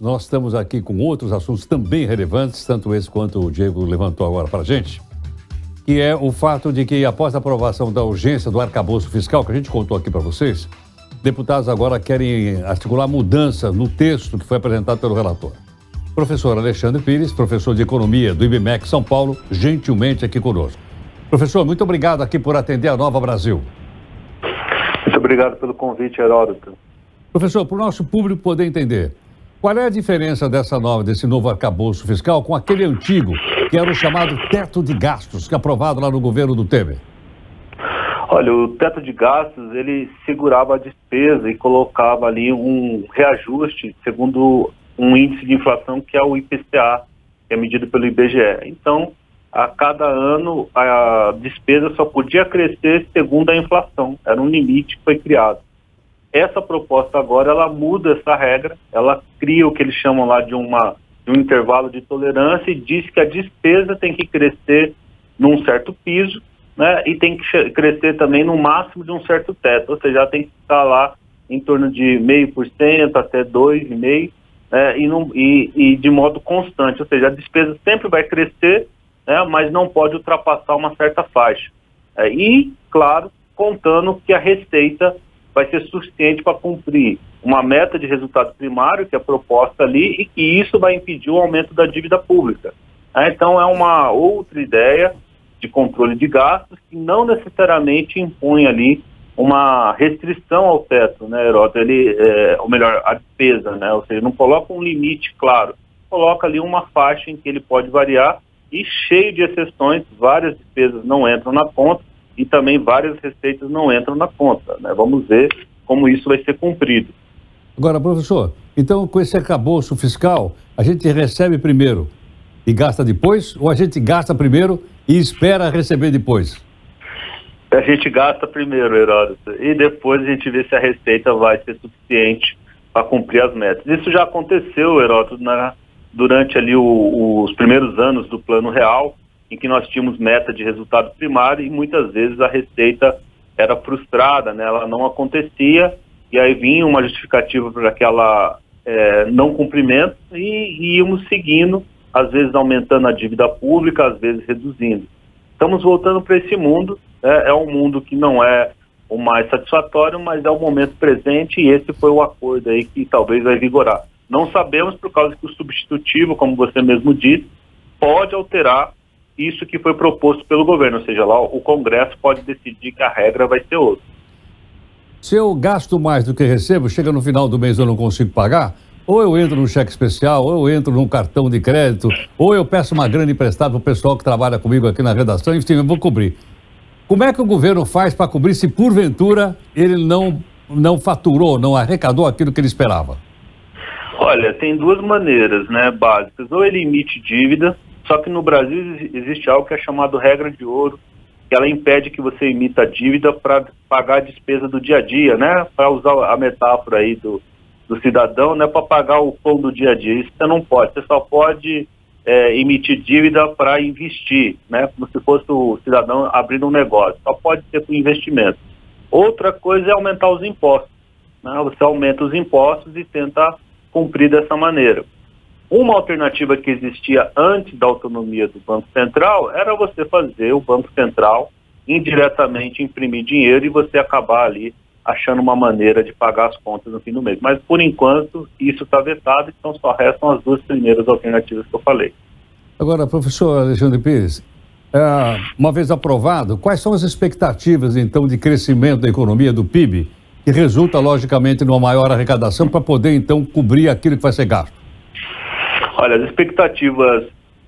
nós estamos aqui com outros assuntos também relevantes, tanto esse quanto o Diego levantou agora para a gente, que é o fato de que, após a aprovação da urgência do arcabouço fiscal, que a gente contou aqui para vocês, deputados agora querem articular mudança no texto que foi apresentado pelo relator. Professor Alexandre Pires, professor de Economia do IBMEC São Paulo, gentilmente aqui conosco. Professor, muito obrigado aqui por atender a Nova Brasil. Muito obrigado pelo convite, Heródoto. Professor, para o nosso público poder entender, qual é a diferença dessa nova, desse novo arcabouço fiscal com aquele antigo, que era o chamado teto de gastos, que é aprovado lá no governo do Temer? Olha, o teto de gastos, ele segurava a despesa e colocava ali um reajuste segundo um índice de inflação que é o IPCA, que é medido pelo IBGE. Então, a cada ano, a despesa só podia crescer segundo a inflação. Era um limite que foi criado. Essa proposta agora, ela muda essa regra, ela cria o que eles chamam lá de, uma, de um intervalo de tolerância e diz que a despesa tem que crescer num certo piso né, e tem que crescer também no máximo de um certo teto, ou seja, tem que estar lá em torno de meio por cento até dois e meio né, e, de modo constante, ou seja, a despesa sempre vai crescer, né, mas não pode ultrapassar uma certa faixa. É, e, claro, contando que a receita vai ser suficiente para cumprir uma meta de resultado primário, que é proposta ali, e que isso vai impedir o aumento da dívida pública. É, então, é uma outra ideia de controle de gastos que não necessariamente impõe ali uma restrição ao teto, né, Heródoto? Ele, é, ou melhor, a despesa, né? Ou seja, não coloca um limite claro, coloca ali uma faixa em que ele pode variar e cheio de exceções, várias despesas não entram na conta e também várias receitas não entram na conta. Né? Vamos ver como isso vai ser cumprido. Agora, professor, então com esse arcabouço fiscal, a gente recebe primeiro e gasta depois, ou a gente gasta primeiro e espera receber depois? A gente gasta primeiro, Heródoto, e depois a gente vê se a receita vai ser suficiente para cumprir as metas. Isso já aconteceu, Heródoto, na, durante ali o, os primeiros anos do Plano Real, em que nós tínhamos meta de resultado primário e muitas vezes a receita era frustrada, né? ela não acontecia e aí vinha uma justificativa para aquela é, não cumprimento e, e íamos seguindo, às vezes aumentando a dívida pública, às vezes reduzindo. Estamos voltando para esse mundo, né? é um mundo que não é o mais satisfatório, mas é o momento presente e esse foi o acordo aí que talvez vai vigorar. Não sabemos por causa que o substitutivo, como você mesmo disse, pode alterar isso que foi proposto pelo governo, ou seja, lá o Congresso pode decidir que a regra vai ser outra. Se eu gasto mais do que recebo, chega no final do mês eu não consigo pagar, ou eu entro no cheque especial, ou eu entro num cartão de crédito, ou eu peço uma grana emprestada para o pessoal que trabalha comigo aqui na redação, enfim, eu vou cobrir. Como é que o governo faz para cobrir se porventura ele não, não faturou, não arrecadou aquilo que ele esperava? Olha, tem duas maneiras né, básicas. Ou ele emite dívida, só que no Brasil existe algo que é chamado regra de ouro, que ela impede que você emita dívida para pagar a despesa do dia a dia, né? Para usar a metáfora aí do, do cidadão, né? Para pagar o pão do dia a dia. Isso você não pode. Você só pode é, emitir dívida para investir, né? Como se fosse o cidadão abrindo um negócio. Só pode ser com investimento. Outra coisa é aumentar os impostos. Né? Você aumenta os impostos e tenta cumprir dessa maneira. Uma alternativa que existia antes da autonomia do Banco Central era você fazer o Banco Central indiretamente imprimir dinheiro e você acabar ali achando uma maneira de pagar as contas no fim do mês. Mas, por enquanto, isso está vetado, então só restam as duas primeiras alternativas que eu falei. Agora, professor Alexandre Pires, é, uma vez aprovado, quais são as expectativas, então, de crescimento da economia, do PIB, que resulta, logicamente, numa maior arrecadação para poder, então, cobrir aquilo que vai ser gasto? Olha, as expectativas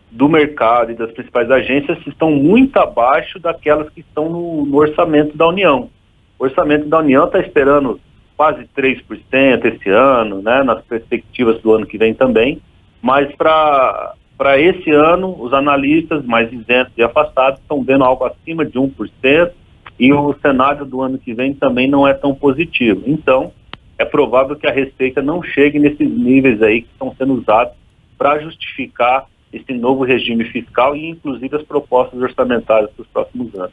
do mercado e das principais agências estão muito abaixo daquelas que estão no, no orçamento da União. O orçamento da União está esperando quase 3% esse ano, né, nas perspectivas do ano que vem também, mas para esse ano, os analistas mais isentos e afastados estão vendo algo acima de 1%, e o cenário do ano que vem também não é tão positivo. Então, é provável que a receita não chegue nesses níveis aí que estão sendo usados para justificar esse novo regime fiscal e, inclusive, as propostas orçamentárias para os próximos anos.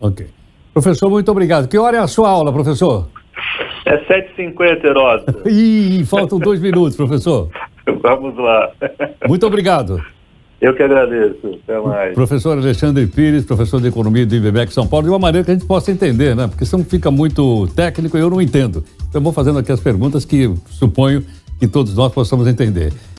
Ok. Professor, muito obrigado. Que hora é a sua aula, professor? É 7h50, Heródoto. Ih, faltam dois minutos, professor. Vamos lá. Muito obrigado. Eu que agradeço. Até mais. Professor Alexandre Pires, professor de Economia do IBMEC São Paulo, de uma maneira que a gente possa entender, né? Porque senão fica muito técnico e eu não entendo. Então, eu vou fazendo aqui as perguntas que suponho que todos nós possamos entender.